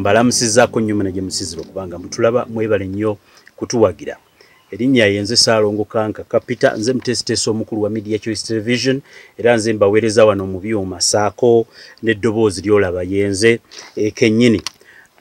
mbalamusizaako nnyo muna gye musizira okubanga mutulaba mwebale nnyo kutuwagira. Erinnya yenze saalongo kanka kapita nze mutesiteesa omukulu wa media choice television era nze mbaweereza wano mu byuma saako n'eddoboozi lyolaba yenze ekennyini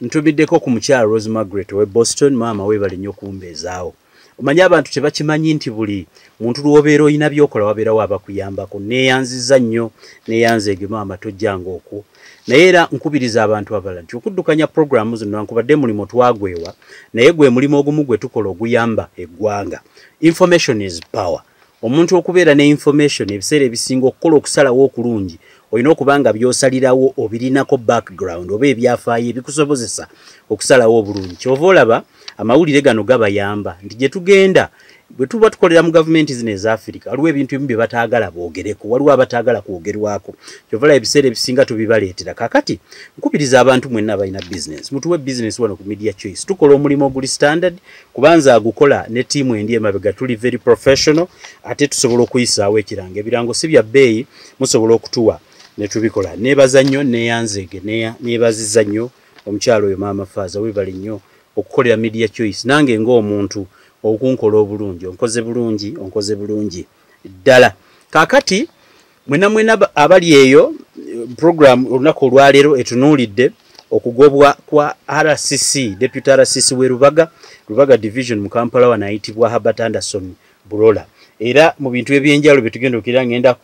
ntumiddeko ku mukyala rose margaret owe boston maama weebale nnyo okumbeezaawo omanyi abantu tebakimanyi nti buli muntu lwobeera olina byokola wabeerawo abakuyambako. Neeyanziza nnyo neeyanzeegemu amatojjanga okwo naye era nkubiriza abantu abalala nti okuddukanya puroguramu zino ankubadde mulimu twagwewa naye gwe mulimu ogumu gwe tukola oguyamba eggwanga. Information is power. Omuntu okubeera ne information ebiseera ebisinga okukola okusalawo okulungi olina okuba nga byosalirawo obirinako background oba ebyafaayo ebikusobozesa okusalawo obulungi. Kyova olaba amawulire gano gabayamba nti gye tugenda bwe tuba tukolera mu gavumenti zino eza afirika waliwo ebintu ebimu bye bataagala boogereko waliwo abataagala kwogerwako. Kyovala ebiseera ebisinga tubibaleetera kakati nkubiriza abantu mwenna abalina bizinesi mutuwe bizinesi wano ku media choice. Tukola omulimu oguli standard kubanza agukola ne tiimu endi emabega tuli very professional ate tusobola okuyisaawo ekirango ebirango si bya bbeeyi musobola okutuwa netubikola nebaza nnyo neyanzeege nebaziza nnyo omukyalo oyo maama faaza webale nnyo okukolera media choice. Nange ngaomuntu okunkola obulungi onkoze bulungi onkoze bulungi. Ddala kakati mwena mwena abali eyo program olunaku olwaleero etunuulidde okugobwa kwa rcc deputy rcc we rubaga rubaga division mu kampala wanayitibwa habert anderson burola era mu bintu ebyenjawulo byetugenda okira ngenda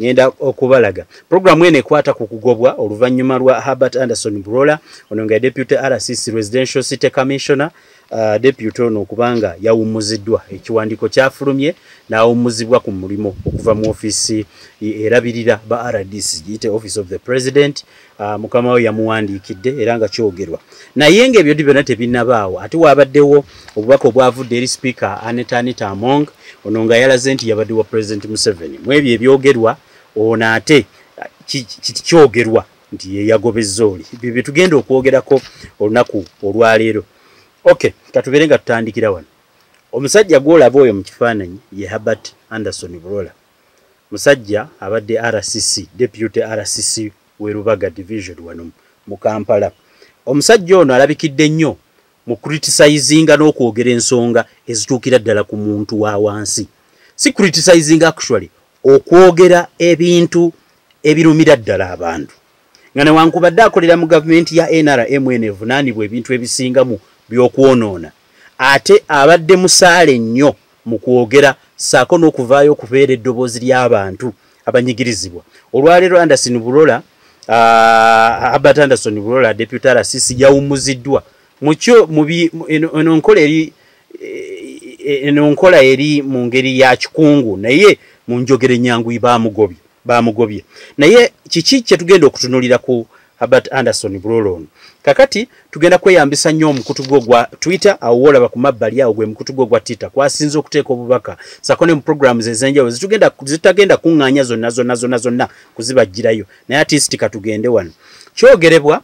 ngenda okubalaga. Programu eno ekwata ku kugobwa oluvannyuma lwa habert anderson burola ono nga deputy rcc residential city commissioner uh, deputy ono okubanga yawumuziddwa ekiwandiiko kyafulumye n'awumuzibwa ku mulimu okuva mu ofiisi erabirira ba rdc giyite office of the president. Uh, mukama we yamuwandiikidde era nga kyogerwa. Naye ngaebyo byonna tebinabaawo ate waabaddewo obubaka obwavudde eri speaker anetanita among ono nga yalaze nti yabadde wa president museveni. Mu ebyo ebyogerwa ono ate kyogerwa nti yeyagobezza oli. Byo byetugenda okwogerako olunaku olwaleero okay katubere nga tutandikira wano. Omusajja gwolaba oyo mu kifaananyi ye habert anderson bulola. Musajja abadde rcc deputy rcc werubaga division wano mu kampala. Omusajja ono alabikidde nnyo mu criticizinga n'okwogera ensonga ezituukira ddala ku muntu wa wansi. Si criticizing actually okwogera ebintu ebirumira ddala abantu. Nga newankubadde akolera mu gavumenti ya nrm enevunaanibwa ebintu ebisingamu byokwonoona ate abadde musaale nnyo mu kwogera saako n'okuvaayo okubeera eddoboozi ly'abantu abanyigirizibwa. Olwaleero anderson bulola albert anderson bulola deputy rcc yawumuziddwa mukyo eno nkola eri eno nkola eri mu ngeri ya kikungu naye mu njogere nyanguyi bamugobye naye kiki kyetugenda okutunulira ku Albert Anderson Brolon. Kakati tugenda kweyambisa nnyo omukutu gwo gwa Twitter awo wolaba ku mabbali awo gwe mukutu gwo gwa Twitter kwasinze okuteeka obubaka. Sako ne mu programs ez'enjawulo zitagenda kuŋŋaanya zonna zonna zonna zonna kuzibajjirayo. Naye artist katugende wano. Kyogerebwa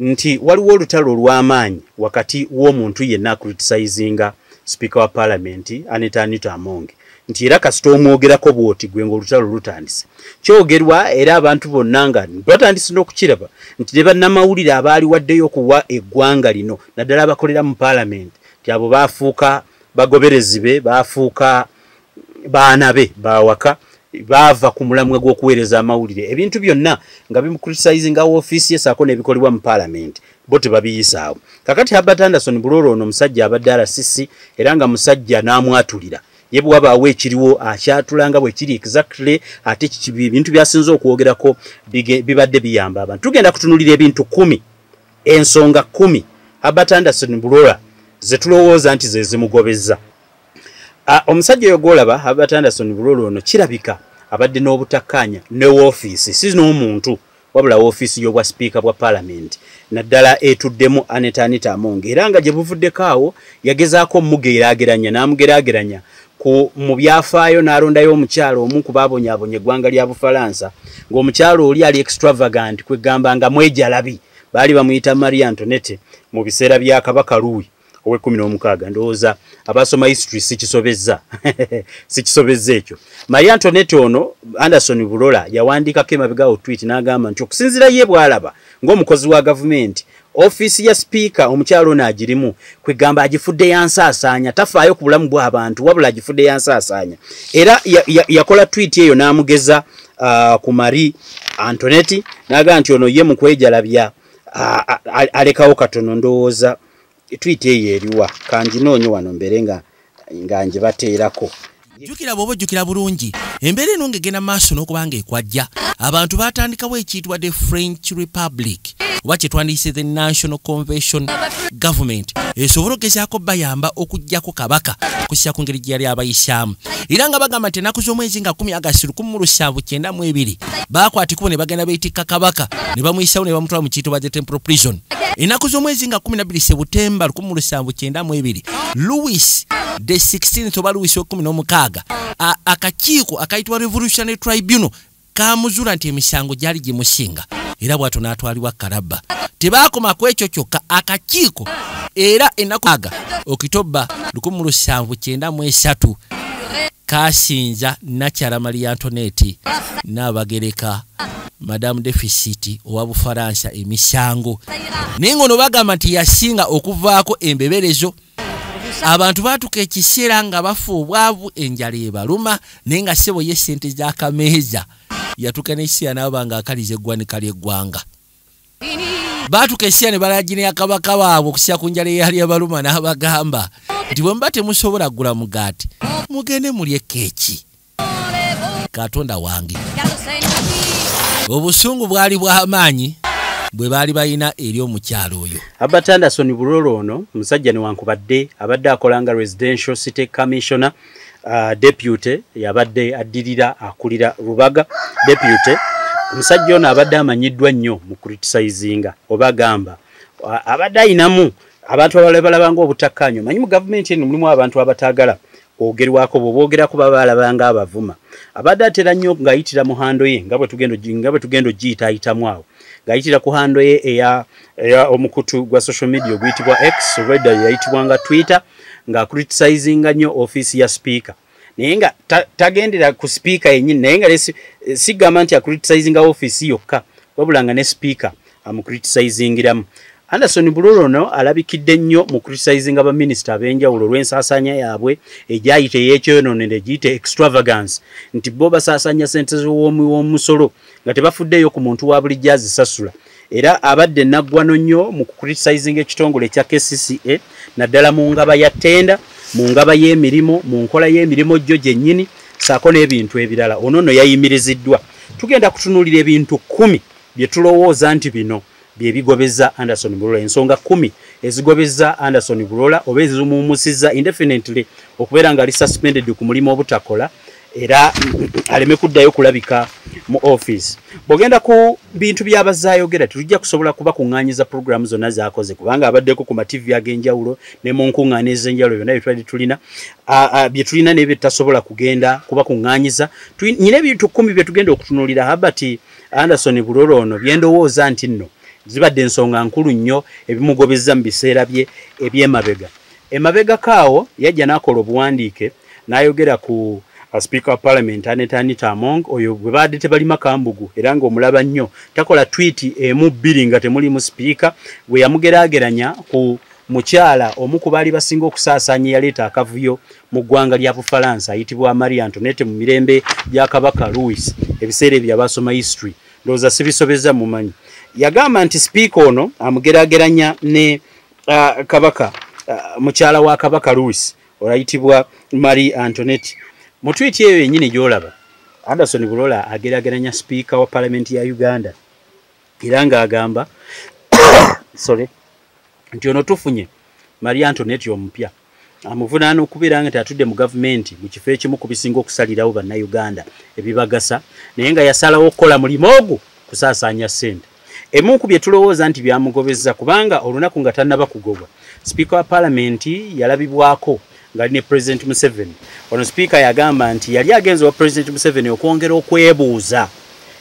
nti waliwo olutalo olw'amaanyi wakati w'omuntu yenna acriticinga speaker wa parliament Anita Anita Amonge nti era kasita omwogerako bwoti gwe ng'olutalo lutandise. Kyogerwa era abantu bonna nga batandise n'okukiraba nti ne bannamawulire abaali waddeyo okuwa eggwanga lino naddala abakolera mu paalamenti nti abo baafuuka bagoberezi be baafuuka baana be bawaka baava ku mulamwa gw'okuweereza amawulire. Ebintu byonna nga bimucriticizinga woofiisi ye saako n'ebikolebwa mu paalamenti bo tebabiyisaawo kakati habert anderson bulolo ono omusajja abadde rcc era nga musajja n'amwatulira ye bwe wabaawo ekiriwo akyatulanga bwe kiri exactly ate ebintu byasinza okwogerako bibadde biyamba abantu. Tugenda kutunulira ebintu kumi ensonga kumi. Albert anderson bulola zetulowooza nti zezimugobeza omusajja oyo gwolaba albert anderson bulola ono kirabika abadde n'obutakkaanya ne woofiisi si n'omuntu wabula woofiisi y'obwa sipiika bwa paalamenti naddala etuddemu anetanita amonge. Era nga gye buvuddeko awo yagezaako mugeraageranya n'amugeraageranya ku mu byafaayo n'alondayo omukyalo omu ku baabonyaabonya eggwanga lya bufalansa ng'omukyalo oli ali extravagant kwegamba nga mwejalabi. Baali bamuyita marie antonete mu biseera bya kabaka louis ow'ekumi n'omukaaga ndowooza abasoma history sikisobezza sikisobezza ekyo. Marie antonete ono anderson bulola yawandiikako emabegawo tweet n'agamba nti okusinziira ye bw'alaba ng'omukozi wa gavumenti ofiisi ya sipiika omukyalo ono agirimu kwegamba agifudde yansaasaanya tafaayo ku bulamu bw'abantu wabula agifudde yansaasaanya. Era yakola ya, ya twiti eyo n'amugeza uh, ku mari antoneti n'agamba nti ono ye mu kwejalabya alekawo katono ndowooza. Twiti eyo eriwa kanjinoonye wano mbere nga nga njibateerako jjukira bw'oba ojjukira bulungi embeera eno ng'egenda maaso n'okuba nga ekwajja abantu baatandikawo ekiyitibwa the french republic oba kyetwandiyise the national convention government? Esobole ogezaako bayamba okugjako kabaka kusisa ku ngeri gye yali abayisaamu era nga bagamba nti enaku z'omwezi nga 1 agasti 1792 baakwatikubo ne bagenda beetikka kabaka ne bamuyisawo ne bamutwala mu kiyitibwa the temporal prison. Enaku z'omwezi nga 12 sebutemba 1792 louis the 16th oba louis w16 akakiiko akayitibwa revolutionary tribunal kamuzula nti emisango gyali gimusinga era bwato n'atwalibwa kalaba. Tebaakoma ku ekyo kyokka akakiiko era ennaku aga okitoba 1793 kasinza nakyala maria antoneti n'abagereka madamu deficit owa bufalansa emisango. Naye ngaono bagamba nti yasinga okuvaako embeberezo abantu baatuka ekiseera nga bafa obwavu enjala ebaluma naye nga sebo ye sente zakameeza yatuka nekiseera naba nga akaliza eggwanika lyeggwanga baatuka ekiseera ne balagina yakabaka baabwe okusira ku njala eyali ebaluma n'abagamba nti bwe muba temusobola kugula mugaati mugende mulye keeki katonda wange. Obusungu bwali bw'amaanyi bwe baali balina eri omukyalo oyo. Albert anderson bulolo ono musajja newankubadde abadde akola nga residential city commissioner deputy yabadde addirira akulira rubaga. Deputy omusajja ono abadde amanyiddwa nnyo mu criticizinga oba gamba uh, abadde ayinamu abantu abalala balabanga obutakkaanyo manyi mu gavumenti eno mulimu abantu abataagala ogerwako bwebogerako baba balabanga abavuma abadde atera nnyo ng'ayitira mu hando ye nga bwe tugenda ogiyita ayitamu awo ng'ayitira ku hando ye eya, omukutu gwa social media oguyitibwa x reda yayitibwanga twitter ng'acriticizinga nnyo ofiisi ya speaker. Naye nga tagendera ku speaker yennyini naye nga sigamba nti acriticizinga ofiisi yokka wabula nga ne speaker amucriticizingiramu. Anderson bululu ono alabikidde nnyo mu criticizinga baminisita ab'enjawulo olw'ensaasanya yaabwe egyayita ey'ekyononere giyite extravagance nti bo basaasanya sente w'omusolo nga tebafuddeyo ku muntu wa bulijjo azisasula era abadde naggwano nnyo mu kucriticizinga ekitongole ekya kcca naddala mu ngaba ya ttenda mu ngaba y'emirimu mu nkola y'emirimu gyo gyennyini saako n'ebintu ebirala. Ono nno yayimiriziddwa. Tugenda kutunuulira ebintu kumi bye tulowooza nti bino byebigobeza anderson bulola. Ensonga kumi ezigobeza anderson bulola oba ezimumusizza indefinitely okubeera nga ali suspended ku mulimu obutakola era aleme kuddayo kulabika mu office. Bwogenda ku bintu byabazayogera tetujja kusobola kuba kuŋŋanyiza programu zonna zakoze kubanga abaddeko ku mativi ag'enjawulo ne mu nkuŋŋaana ez'enjawulo byonna byetwali tulina bye tulina nebyo tutasobola kugenda kuba kuŋŋanyiza nyina ebintu kumi bye tugenda okutunuulira habert anderson bulolo ono byendowooza nti nno zibadde ensonga nkulu nnyo ebimugobeza mu biseera bye ebyemabega. Emabega kaawo yajja n'akola obuwandiike n'ayogera ku speaker of parliament anetanita among oyo bwe baadde tebalima kambugu era ng'omulaba nnyo takola twiti emu bbiri nga temulimu sipiika bwe yamugeraageranya ku mukyala omu ku baali basinga okusaasaanya eyaleeta akavuyo mu ggwanga lya bufalansa ayitibwa marie antonete mu mirembe gya kabaka louis ebiseera ebyo abasoma history. Ndowooza sibisobeza mumanyi. Yagamba nti sipiika ono amugeraageranya ne uh, kabaka uh, mukyala wa kabaka louis olayitibwa marie antonet mu twiti eyo yennyini gyolaba anderson bulola ageraageranya sipiika wa palamenti ya uganda. Era ng'agamba sorry nti ono tufunye marie antonet omupya amuvunaana okubeera nga teatudde mu gavumenti mu kifo ekimu ku bisinga okusalirawo bannayuganda ebibagasa naye nga yasalawo okukola mulimu ogwo kusaasaanya ssente. Emu ku bye tulowooza nti byamugobeza kubanga olunaku nga tannaba kugobwa sipiika wa paalamenti yalabibwako nga ne president museveni. Ono sipiika yagamba nti yali agenza wa president museveni okwongera okwebuuza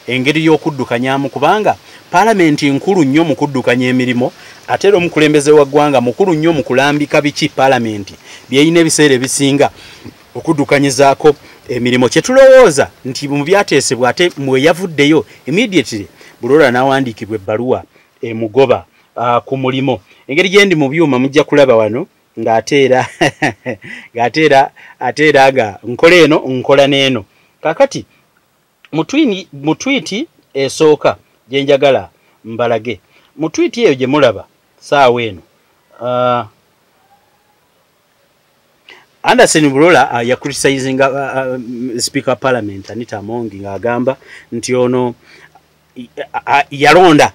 engeri y'okuddukanyamu kubanga paalamenti nkulu nnyo mu kuddukanya emirimu ate era omukulembeze wa ggwanga mukulu nnyo mu kulambika biki paalamenti byeyina ebiseera ebisinga okuddukanyizaako emirimu. Kyetulowooza nti mu byateesebwa ate mweyavuddeyo immediately bulola n'awandiikibwa ebbaluwa emugoba ku mulimo engeri gyendi mu byuma mujja kulaba wano ng'ate era ng'ate era ate era nga nkola eno nkola n'eno. Kaakati mu twiti esooka gye njagala mbalage. Mu twiti eyo gye mulaba saawa eno. Uh, anderson bulola uh, yacritisinga uh, uh, speaker wa parliament anita amongi ng'agamba nti ono yalonda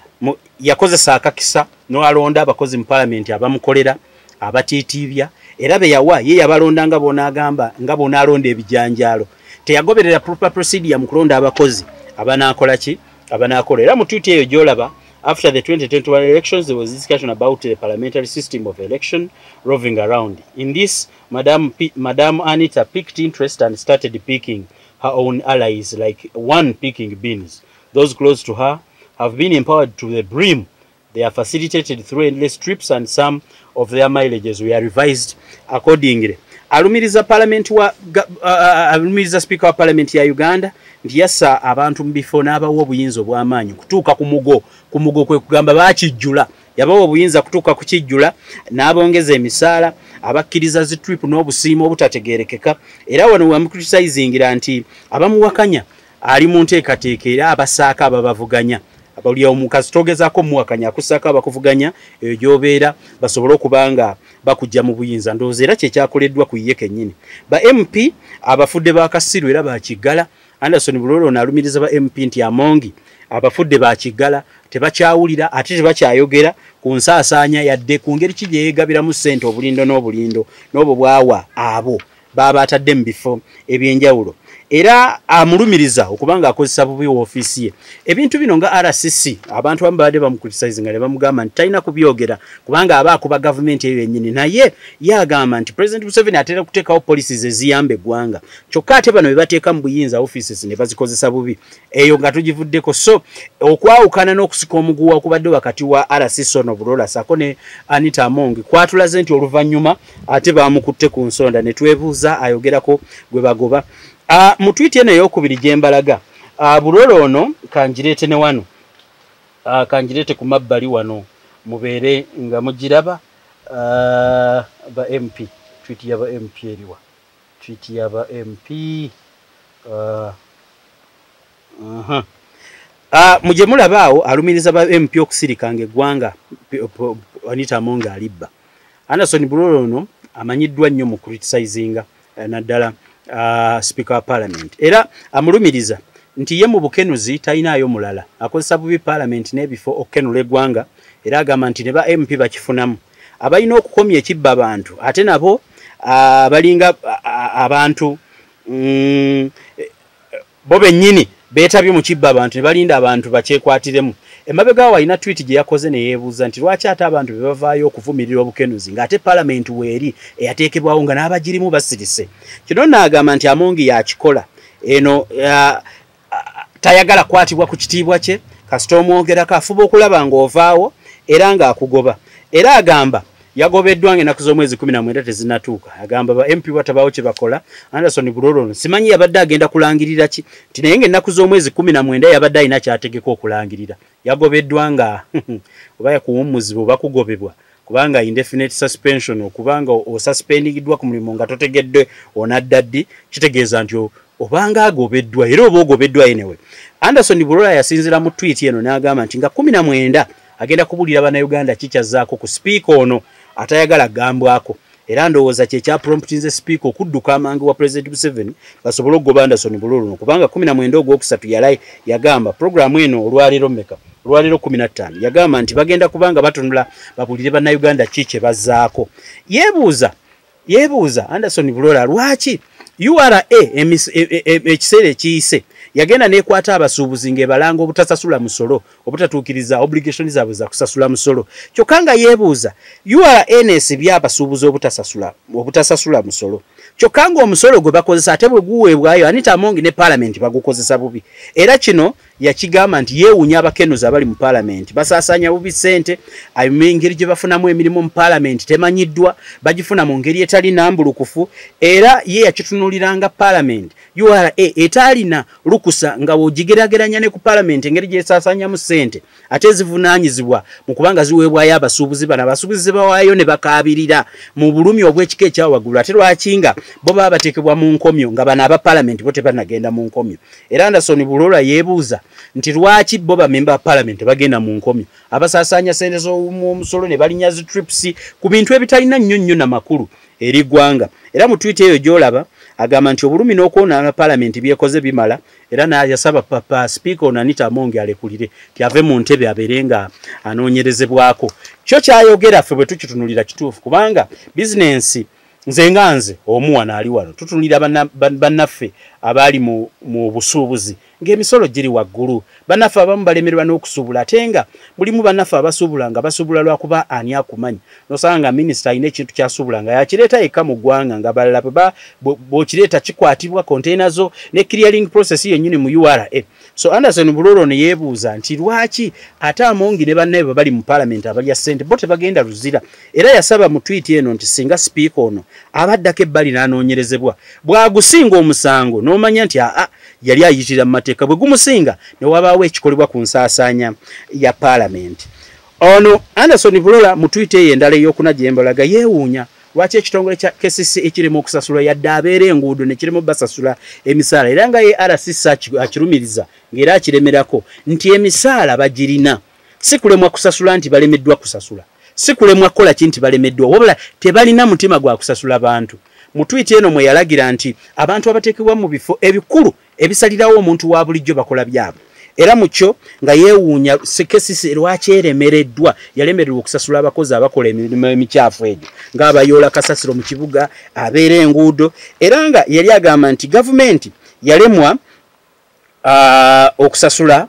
yakozesa akakisa n'alonda abakozi mu parliament abamukolera abatiitiibya era beyawa ye yabalonda nga bonaagamba nga bonaalonda ebijanjaalo. Teyagoberera proper procedure mu kulonda abakozi. Abanaakola ki? Abanaakola. Era mu twiti eyo gy'olaba after the 2021 elections there was discussion about the parliamentary system of election roving around. In this madam P madam anita picked interest and started picking her own allies like one picking beans. Those close to her have been empowered to the brim. They are facilitated through endless trips and some of their mileages were revised accordingly. Alumiriza parliament wa uh, alumiriza speaker wa parliament ya uganda nti yassa abantu mu bifo n'abawa obuyinza obw'amaanyi kutuuka ku mugo ku mugo kwe kugamba baakijjula. Yabawa obuyinza kutuuka ku kijjula n'abongeza emisaala abakkiriza zitrip n'obusiima obutategeerekeka. Era wano wamukritisingira nti abamuwakanya ali mu nteekateeka era abasaaka ababavuganya buli omukazi togezaako muwakanya akusaako abakuvuganya eyo gyobeera basobole okuba nga bakujja mu buyinza. Ndowooza era kyekyakoleddwa ku ye kennyini. Ba mp abafudde bakasiru era bakiggala anderson bulolo ono alumiriza ba mp nti amongi abafudde bakiggala tebakyawulira ate tebakyayogera ku nsaasaanya yadde ku ngeri ki gyeyegabiramu ssente obulindo n'obulindo. N'obwo bwawa abo baba atadde mu bifo ebyenjawulo era amulumiriza okuba nga akozesa bubi woofiisi ye. Ebintu bino nga rcc abantu abamu babadde bamukritisinga ne bamugamba nti talina kubyogera kubanga aba akuba gavumenti eyo yennyini. Naye ye agamba nti president museveni atera kuteekawo policies eziyamba eggwanga. Kyokka ate bano be bateeka mu buyinza offices ne bazikozesa bubi. Eyo nga tugivuddeko. So okwawukana n'okusika omuguwa okubadde wakati wa rcc ono bulola sako ne anita amongi kwatulaze nti oluvannyuma ate bamukutte ku nsonda. Ne twebuuza ayogerako gwe bagoba mu twiti eno eyokubiri gyembalaga uh, bulolo ono kangireete ne wano. Uh, kangireete ku mabbali wano. Mubeere nga mugiraba ba mp twiti yaba mp eriwa twiti yaba mp mugye mulaba awo alumiriza ba mp okusirikanga eggwanga anita amonga alibba anderson bulolo ono amanyiddwa nnyo mu criticizinga uh, naddala uh, speaker wa parliament. Era amulumiriza nti ye mu bukenuzi talinayo mulala. Akozesa bubi parliament n'ebifo okukenula eggwanga era agamba nti ne ba mp bakifunamu. Abalina okukomya ekibba abantu ate nabo abalinga uh, abantu mm, bo bennyini beetabye mu kibba abantu ne balinda abantu bakyekwatiremu emabegaawo alina twiti gye yakoze ne yeebuuza nti lwaki ate abantu be bavaayo okuvumirira obukenuzi ng'ate palamenti weeri eyateekebwawo nga n'abagirimu basirise? Kino naagamba nti amongi yakikola. Eno tayagala kwatibwa ku kitiibwa kye. Kasita omwogerako afuba okulaba ng'ovaawo era ng'akugoba. Era agamba yagobeddwa nga ennaku z'omwezi kumi na mwenda tezinatuuka agamba ba mp batabaawo kye bakola anderson bulolono simanyi yabadde agenda kulangirira ki? Nti naye ngaennaku z'omwezi kumi na mwenda yabadde alina kyategeka okulangirira. Yagobeddwa nga oba yakuwummuzibwa oba kugobebwa kubanga indefinite suspension okubanga osuspendingiddwa ku mulimu nga totegedde onadda ddi? Kitegeeza nti obanga agobeddwa era oba ogobeddwa yenewe anderson bulola yasinzira mu twiti eno n'agamba nti nga kumi na mwenda agenda kubulira bannayuganda kikyazaako ku sipiika ono atayagala gambwako. Era ndowooza kyekyapromptinze sipiika okudduka amangu wa president museveni basobole okugoba anderson bululuno kubanga kumi na mwenda ogwokusatu yala yagamba puroguramu eno olwaleero mmeka? Olwaleero kumi na ttaano? Yagamba nti bagenda kubanga batunula babulire bannayuganda ki kye bazzaako. Yeebuuza yeebuuza anderson bulola lwaki? Ura ekiseera ekiyise yagenda nekwata abasuubuzi ngaebalanga obutasasula musolo obutatuukiriza obligation zaabwe za kusasula musolo. Kyokka nga yeebuuza urs byabasuubuzi obutasasula obutasasula musolo. Kyokka nga omusolo gwe bakozesa ate bwe guweebwayo anita amongi ne paalamenti bagukozesa bubi. Era kino yakigamba nti yeewuunya abakenuzi abali mu paalamenti basaasaanya bubi ssente engeri gye bafunamu emirimu mu paalamenti temanyiddwa bagifuna mu ngeri etali nambulukufu era ye yakitunuuliranga paalamenti ura etaalina lukusa nga wogigeraageranya ne ku paalamenti engeri gyesaasaanyamu ssente ate zivunaanyizibwa mu kubanga ziweebwayo abasuubuzi bano. Abasuubuzi zebawaayo ne bakaabirira mu bulumi obw'ekika ekyawaggulu ate lwaki nga bo baba bateekebwa mu nkomyo nga bano aba paalamenti bo tebanagenda mu nkomyo? Era anderson bulola yeebuuza nti lwaki bo bamemba ba paalamenti bagenda mu nkomyo abasaasaanya sente z'omusolo ne balinya zi trips ku bintu ebitalina nnyo nnyo namakulu eri ggwanga. Era mu twiti eyo gy'olaba agamba nti obulumi n'okwonaana paalamenti byekoze bimala era nayasaba papa sipiika ono anita amonge alekulire tyave mu ntebe abeere nga anoonyerezebwako. Kyo kyayogera ffe bwe tukitunulira kituufu kubanga bizinensi nze nga nze omu wano ali wano tutunulira bannaffe abali mu busuubuzi ng'emisolo giri waggulu. Bannaffe abamu balemererwa n'okusuubula ate nga mulimu bannaffe abasuubula nga basuubula lwakuba ani akumanyi? Nosanga nga minisita alina ekintu kyasuubula nga yakireeta yekka mu ggwanga nga balala bw'okireeta kikwatibwa konteina zo ne clearing process yennyini mu ura so anderson bulolo ne yeebuuza nti lwaki ate amongi ne bannaye bwe bali mu paalamenti abalya ssente bo tebagenda luzira? Era yasaba mu twiti eno nti singa sipiika ono abaddako ebbali n'anoonyerezebwa bw'agusinga omusango n'omanya nti aa yali ayitira mu mateeka bwe gumusinga ne wabaawo ekikolebwa ku nsaasaanya ya paalamenti. Ono anderson bulola mu twiti eyo endala ey'okuna gyembalaga yeewuunya lwaki ekitongole kya kcc ekirimu okusasula? Yadde abeera enguudo nekirimu basasula emisaala. Era nga ye rcc akirumiriza ng'era akiremerako nti emisaala bagirina. Si kulemwa kusasula nti balemeddwa kusasula. Si kulemwa kukola ki nti balemeddwa. Wabula tebalina mutima gwa kusasula bantu mu twiti eno mwe yalagira nti abantu abateekebwa mu bifo ebikulu ebisalirawo omuntu wa bulijjo bakola byabwe. Era mukyo nga yeewuunya sekesisi lwaki eremereddwa? Yalemererwa okusasula abakozi abakola emirimu emikyafu egyo. Ng'abayoola kasasiro mu kibuga abeera enguudo. Era nga yali agamba nti gavumenti yalemwa okusasula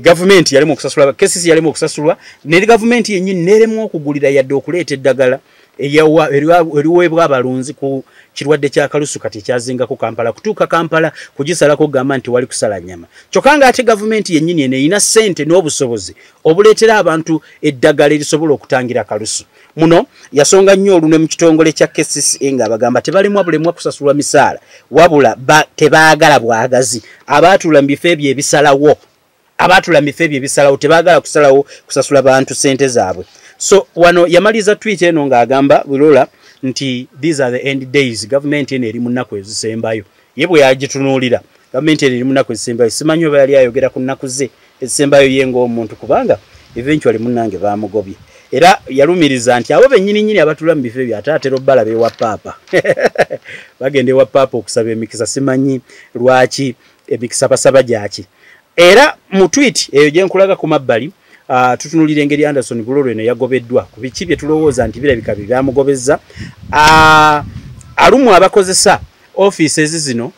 gavumenti yalemwa okusasula kesisi yalemwa okusasulwa neri gavumenti yennyini neeremwa okugulira yadde okuleeta eddagala eriweebwa abalunzi ku kirwadde kyakalusu kati ekyazingako kampala kutuuka kampala kugisalako okugamba nti wali kusala nyama kyokka nga ate gavumenti yennyini eno erina ssente n'obusobozi obuleetera abantu eddagala erisobola okutangira kalusu. Muno yasonga nnyo olunwe mu kitongole kya kcca nga bagamba tebalimwa bulemwa kusasulwa misaala wabula tebaagala bwagazi. Abaatuula mu bifo ebyo ebisalawo abaatuula mu bifo ebyo ebisalawo tebaagala kusalawo kusasula bantu ssente zaabwe so wano yamaliza tweet eno ng'agamba bulola nti these are the end days. Gavumenti eno eri mu nnaku ezisembayo. Ye bwe yagitunuulira gavumenti eno eri mu nnaku ezisembayo. Simanyi oba yali ayogera ku nnaku ze ezisembayo ye ng'omuntu kubanga eventually munnange bamugobye era yalumiriza nti abo bennyininyini abatula mu bifo ebyo ate atera obbala bewa paapa bagenda ewa paapa okusaba emikisa. Simanyi lwaki emikisa basaba gyaki. Era mu tweet eyo gyenkulaga ku mabbali tutunulira engeri anderson bulolo eno yagobeddwa ku biki bye tulowooza nti birabika bye byamugobeza uh, alumu abakozesa offices zino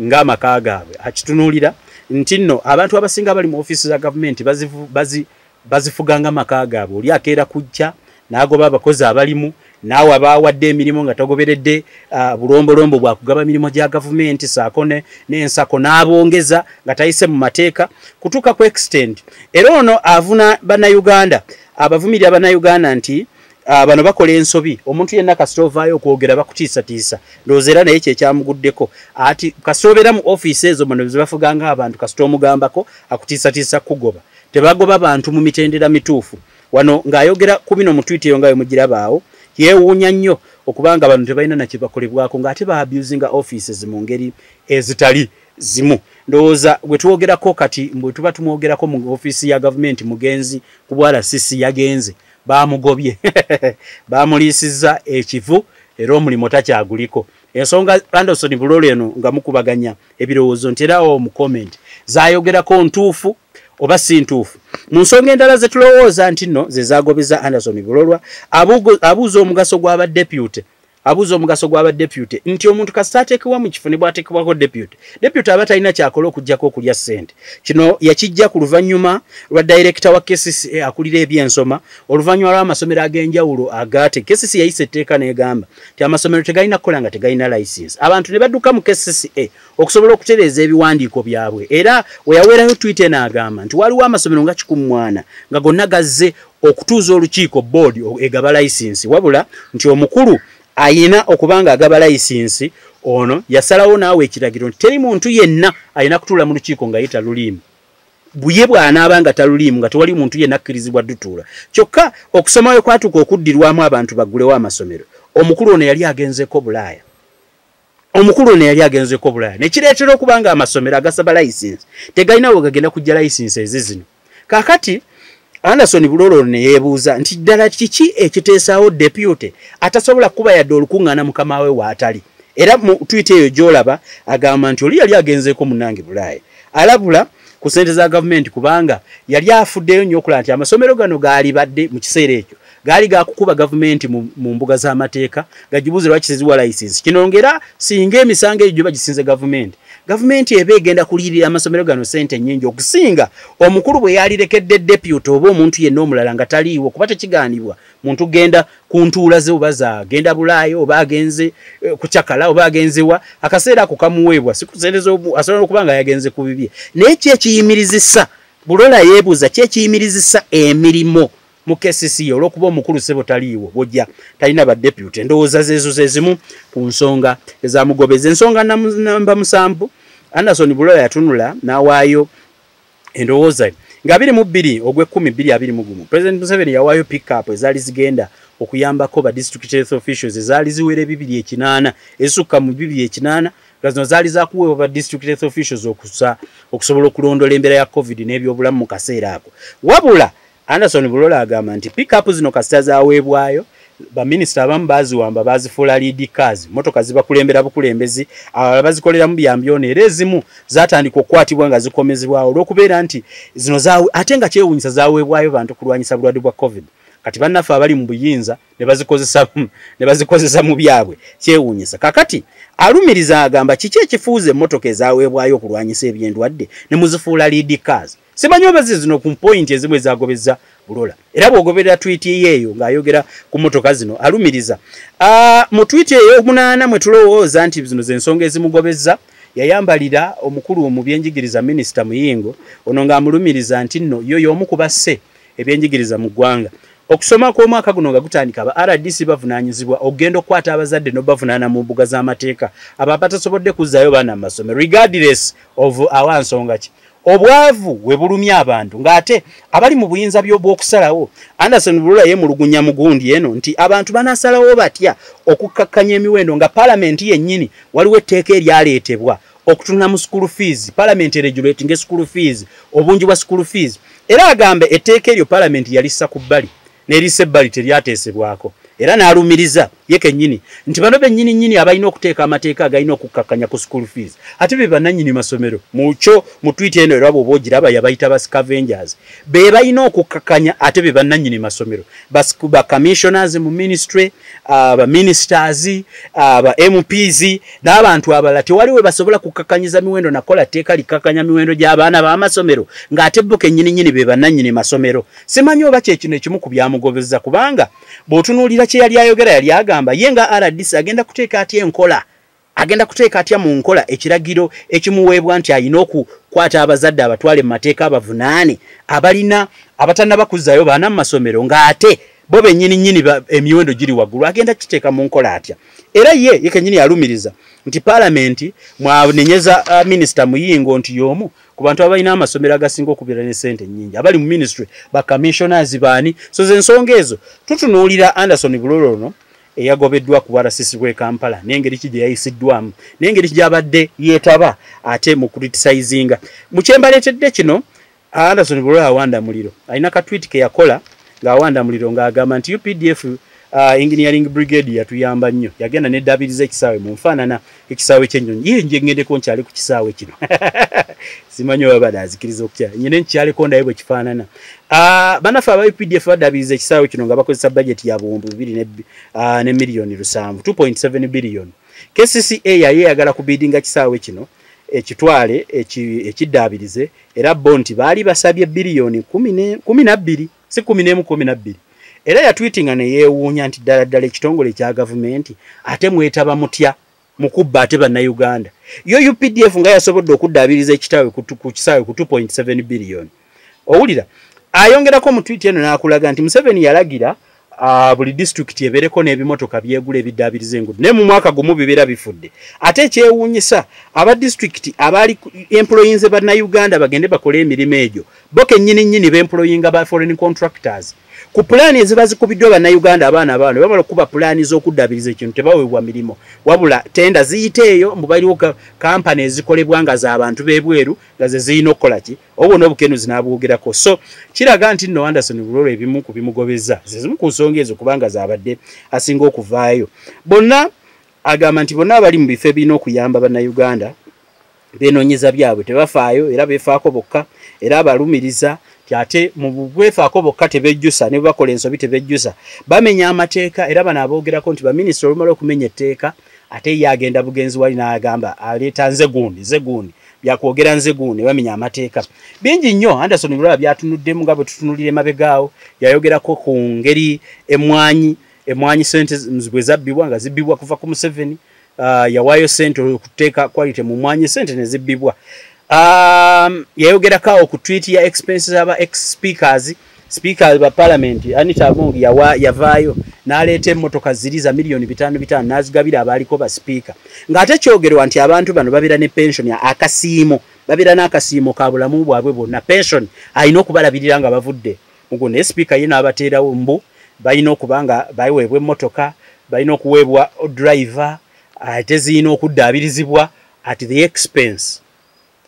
ng'amaka gaabwe akitunulira nti nno abantu abasinga abali mu offiisi za gavumenti bazifu, bazi, bazifuganga amaka gaabwe. Oli akeera kujja n'agoba abakozi abalimu naawe abawadde emirimu nga togoberedde uh, bulombolombo bwakugaba emirimu gya gavumenti saako n'ensako n'abongeza nga tayise mu mateeka. Kutuuka ku extend era ono avuna bannayuganda abavumirira bannayuganda nti uh, bano bakola ensobi. Omuntu yenna kasita ovaayo okwogera bakutiisatiisa ndowooza era naye kyekyamuguddeko ati kasita obeera mu ofiisi ezo bano zebafuganga abantu kasita omugambako akutiisatiisa kugoba. Tebagoba bantu mu mitendera mituufu. Wano ng'ayogera ku bino mu twiti eyo nga we mugirabaawo yeewuunya nnyo okubanga bano tebalina nakye bakolebwako ng'ate baabusinga offices mu ngeri ezitali zimu. Ndowooza bwe twogerako kati bwe tuba tumwogerako mu ofiisi ya gavumenti mugenzi ku bwala sisi yagenze baamugobye. Baamuliisizza ekivu era omulimu takyaguliko ensonga anderson bulolo eno nga mukubaganya ebirowoozo nti erawo mu comment zayogerako ntuufu oba si ntuufu. Mu nsonga endala ze tulowooza nti nno ze zagobeza anderson bulolwa abuuza omugaso gw'abadeputy abuuza omugaso gw'abadeputy nti omuntu kasita ateekebwa mu kifo ne bw'ateekebwako deputy. Deputy aba talina kyakola okugjako okulya ssente. Kino yakijja ku luvannyuma lwa director wa kcca akulira ebyensoma. Oluvannyuma lw'amasomero ag'enjawulo agaate kcca yayisa etteeka n'egamba nti amasomero tegalina kukola nga tegalina license. Abantu ne badduka mu kcca okusobola okutereeza ebiwandiiko byabwe. Era we yaweerayo twite n'agamba nti waliwo amasomero nga kikumu mwana nga gonna gazze okutuuza olukiiko board egaba license wabula nti omukulu ayina okuba nga agaba layisinsi ono yasalawo naawe ekiragiro nti teri muntu yenna ayina kutuula mu lukiiko nga yita luliimu buye bw'anaaba nga taluliimu nga tewali muntu yenna akkirizibwa dutuula kyokka okusomayo kwatuka okuddirwamu abantu baggulewo amasomero omukulu ono yali agenzeko bulaaya. Omukulu ono yali agenzeko bulaaya. Nekireetera okuba nga amasomero agasaba layisinsi tegalina we gagenda kujja layisinsi ezi zino. Kaakati anderson bulolo ne yeebuuza nti ddala kiki ekiteesaawo deputy atasobola kuba yadde olukuŋŋaana mukama we waatali era mu twita eyo gy'olaba agamba nti oli yali agenzeeko munnange bulaaya. Alabula ku ssente za gavumenti kubanga yali afuddeyo nnyo okulaba nti amasomero gano gaali badde mu kiseera ekyo. Gaali gakukuba gavumenti mu, mbuga z'amateeka gagibuuze lwakisiziwa layisinsi kino ngera singa emisango egyo gyoba gisinze gavumenti gavumenti eba egenda kuliyirira amasomero gano sente nyingi okusinga omukulu bwe yalirekedde deputy oba omuntu yenna omulala nga taliiwo kuba tekigaanibwa. Muntu genda ku ntuula ze oba zagenda bulaayo oba agenze eh, kucakala oba agenzewa akaseera ako kamuweebwa asobola okuba nga yagenze ku bibye. Naye kyekiyimirizisa bulola yeebuuza kyekiyimirizisa emirimu mu KCC olw'okuba omukulu sebo taliiwo bojja talina badeputy ndowooza zeezo zezimu ku nsonga ezamugobeza ensonga namba musanvu anderson bulola yatunula n'awaayo endowooza nga biri mu bbiri ogw'ekkumi bbiri abiri mu gumu. President museveni yawaayo pickup ezaali zigenda okuyambako ba district health officials ezaali ziwera ebibiri ekinaana ezisukka mu bibiri ekinaana nga zino zaali zakuweebwa ba district health officials okusa okusobola okulondola embeera ya covid n'ebyobulamu mu kaseera ako. Wabula anderson bulola agamba nti pickup zino kasita zaweebwayo baminisita abamu baziwamba bazifuula lead cars motoka zibakulembera bukulembezi abalala bazikoleramu byambyono era ezimu zatandika okukwatibwa nga zikomezebwawo olw'okubeera nti zino ate nga kyewuunyisa zaweebwayo bantu kulwanyisa bulwadde bwa covid kati bannaffe abali mu buyinza ne bazikozesa mu byabwe kyewuunyisa. Kakati alumiriza agamba kiki ekifuuza emmotoka ezaweebwayo okulwanyisa ebyendwadde ne muzifuula lead cars? Simanyi oba zi zino ku point ezimu ezagobeza bulola. Era bw'ogoberera twiti yeeyo ng'ayogera ku mmotoka zino alumiriza. Mu twiti ey'omunaana mwe tulowooza nti zino zensonga ezimugobeza yayambalira omukulu mu byenjigiriza minisita muyingo ono ng'amulumiriza nti nno yo y'omu ku basse ebyenjigiriza mu ggwanga okusoma kw'omwaka guno nga gutandika aba rdc bavunaanyizibwa okugenda okukwata abazadde n'obavunaana mu mbuga z'amateeka. Abo abatasobodde kuzzayo baana mu masomero regardless of awa nsonga ki. Obwavu we bulumya abantu ng'ate abali mu buyinza by'obwokusalawo anderson bulula yemulugunya mugundi eno nti abantu banasalawo batya okukkakkanya emiwendo nga paalamenti yennyini waliwo etteeka eryaleetebwa okutunula mu school fees? Paalamenti regulating school fees obungi bwa school fees. Era agambe etteeka eryo paalamenti yalissa ku bbali n'erissa ebbali teryateesebwako era n'alumiriza ye kennyini. Nti bano bennyini nnyini abalina okuteeka amateeka agalina okukkakkanya ku school fees. Ate be bannannyini masomero mukyo mu twiti eno era bwoba ogiraba yabayita ba scavengers. Be balina okukkakkanya ate be bannannyini masomero. Ba commissioners mu ministry ba ministers ba mps n'abantu abalala. Tewali we basobola kukakkanyiza miwendo nakola tteeka likkakkanya miwendo gy'abaana b'amasomero ng'ate bo kennyini nnyini be bannannyini masomero. Simanyi oba kyekino ekimu ku byamugobeza kubanga bw'otunuulira kye yali ayogera yali agamba ye nga rdc agenda kuteeka atya enkola? Agenda kuteeka atya mu nkola? Ekiragiro ekimuweebwa nti alina okukwata abazadde abatwale mu mateeka abavunaane abalina abatannaba kuzzayo baana mu masomero ng'ate bo bennyini nnyini emiwendo giri waggulu agenda kiteeka mu nkola atya? Era ye ye kennyini yalumiriza nti paalamenti mwanenyeza uh, minisita muyingo nti y'omu ku bantu abalina amasomero agasinga okubeera ne sente nnyingi. Abali mu ministry bacommissioners baani? So ze ensonga ezo. Tutunuulira anderson bulolono eyagobeddwa ku bwarasisi bw'e kampala n'engeri ki gye yayisiddwamu? N'engeri gy'abadde yeetaba ate mu criticizinga mu kyembaleetedde kino anderson bulola awanda muliro. Alina katwiti ke yakola ng'awanda muliro ng'agamba nti updf uh, engineering brigade yatuyamba nnyo. Yagenda nedabiriza ekisaawe mu nfaanana ekisaawe kyenyonyi ye nje ngendeko nkyali ku kisaawe kino. Simanyi oba badaazikiriza okutya nyine nkyaleko ndaye bwe kifaanana uh, banafe aba updf badabiriza ekisaawe kino nga bakozesa bajeti ya buwumbi bibiri ne, ne miliyoni lusanvu 2.7 biliyoni kcca yali eyagala kubidinga kisaawe kino ekitwale ekiddaabirize era bo nti baali basabye biliyoni kumi nabbiri si kumi nemu kumi nabbiri era yatwitinga neyeewuunya nti ddala ddala ekitongole ekya gavumenti ate mwetaba mutya mukubba ate bannayuganda. Yo updf nga yasobodde okuddaabiriza ekitaawe ku kisaawe ku 2.7 biliyoni owulira ayongerako mu twiti eno n'akulaga nti museveni yalagira uh, buli disitulikiti ebeereko n'ebimotoka byegula ebiddaabiriza engudu naye mu mwaka gumu bibeera bifudde. Ate ekyewuunyisa aba disitulikiti abaali employinze bannayuganda bagende bakole emirimu egyo. Bo kennyini nnyini beemployinga ba foreign contractors ku pulaani eziba zikubiddwa bannayuganda abaana abaana bamala okuba pulaani z'okuddaabiriza ekintu tebaweebwa mirimu. Wabula tenda ziyite eyo mbu baliwo kampani ezikolebwa nga z'abantu b'ebweru nga ze zirina okukola ki? Obwona obukenuzi n'abwogerako so kiraga nti nno anderson bulolo ebimu ku bimugobeza zezimu ku nsonga ezo kubanga zabadde asinga okuvaayo. Bonna agamba nti bonna abali mu bifo ebirina okuyamba bannayuganda benoonyeza byabwe tebafaayo era beefaako bokka era abalumiriza ate mu bwefaako bokka tebejjusa ne bakola ensobi tebejjusa. Bamenya amateeka era bano aboogerako nti baminisita olumala okumenya etteeka ate ye agenda bugenzi wali n'agamba aleeta nze gundi ze gundi byakwogera nze gundi bamenya amateeka. Bingi nnyo anderson bulaba byatunuddemu nga bwe tutunulira emabegaawo yayogerako ku ngeri emwanyi emwanyi sente bwe zabbibwa nga zibbibwa kuva ku museveni yawaayo sente okuteeka quality mu mwanyi sente ne zibbibwa. Um, yayogerako awo ku tweet ya expenses aba ex speakers speakers ba parliament anita mungi yawa yavaayo n'aleeta emmotoka ziri za miliyoni bitano bitano n'azigabira abaaliko ba speaker. Ng'ate kyogerwa nti abantu bano babeera ne pension ya akasiimo babeera n'akasiimo ka bulamu bwabwe bwonna. Pension alina okubalabirira nga bavudde. Mugo naye speaker ye n'abateerawo mbu balina okuba nga baweebwa emmotoka balina okuweebwa driver ate zirina okuddaabirizibwa at the expense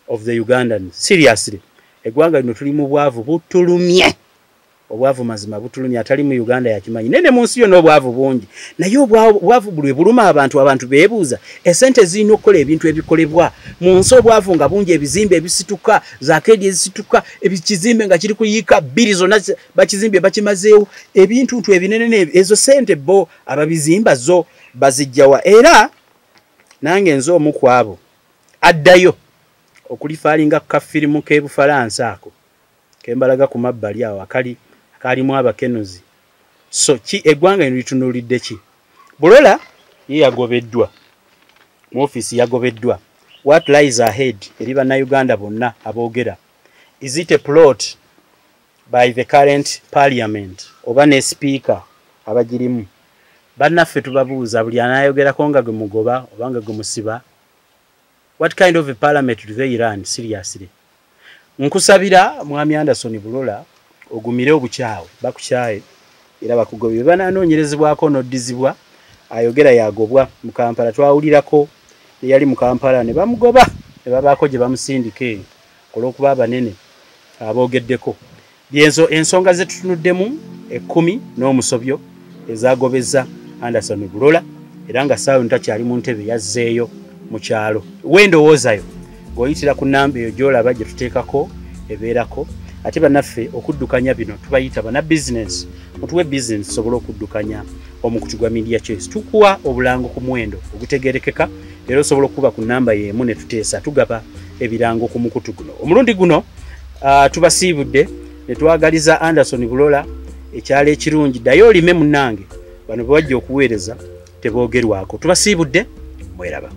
of the ugandans. Seriously eggwanga lino tuli mu bwavu butulumye. Obwavu mazima butulumye atali mu uganda yakimanyi. Naye ne mu nsi yonna obwavu bungi. Naye obwavu buli buluma abantu abantu beebuuza esente zirina okukola ebintu ebikolebwa. Mu nsi obwavu nga bungi ebizimbe ebisituka zakedi ezisituka ekizimbe nga kiri kuyiika bbiri zonna bakizimbye bakimazeewo. Ebintuntu ebinene ezo sente bo ababizimba zo bazijjawa era nange nze omu ku abo addayo okulifaalinga kafirimu k'ebufalansa ako kembalaga ku mabbali awo akali kalimu abakenuzi. So ki eggwanga lino litunulidde ki? Bulola ye yagobeddwa mu ofiisi yagobeddwa. What lies ahead? Eri bannayuganda bonna aboogera. Is it a plot by the current parliament? Oba ne speaker abagirimu bannaffe tubabuuza buli anayogerako nga gwe mugoba oba nga gwe musiba what kind of a parliament do they run? Seriously? Nkusabira mwami anderson bulola ogumire obukyawe bakukyaye era bakugobye. Bananoonyerezebwako noddizibwa ayogera yagobwa mu kampala. Twawulirako eyali mu kampala ne bamugoba ne babaako gye bamusindika eyo olw'okuba abanene aboogeddeko. Byenzo ensonga zetutunuddemu ekkumi n'omusobyo ezagobeza anderson bulola era nga saawe ntakyali mu ntebe yazzeeyo mu kyalo. Wendowoozayo ng'oyitira ku namba eyo gy'olaba gye tuteekako ebeerako ate bannaffe okuddukanya bino tubayita bana bizinesi mutuwe bizinesi tusobole okuddukanya omukutu gwa media choice tukuwa obulango ku muwendo ogutegerekeka era osobola okuba ku namba yemu ne tuteesa tugaba ebirango ku mukutu guno. Omulundi guno uh, tubasiibudde ne twagaliza anderson bulola ekyalo ekirungi ddaye olime munnange bano bwe bajja okuweereza teboogerwako. Tubasiibudde mweraba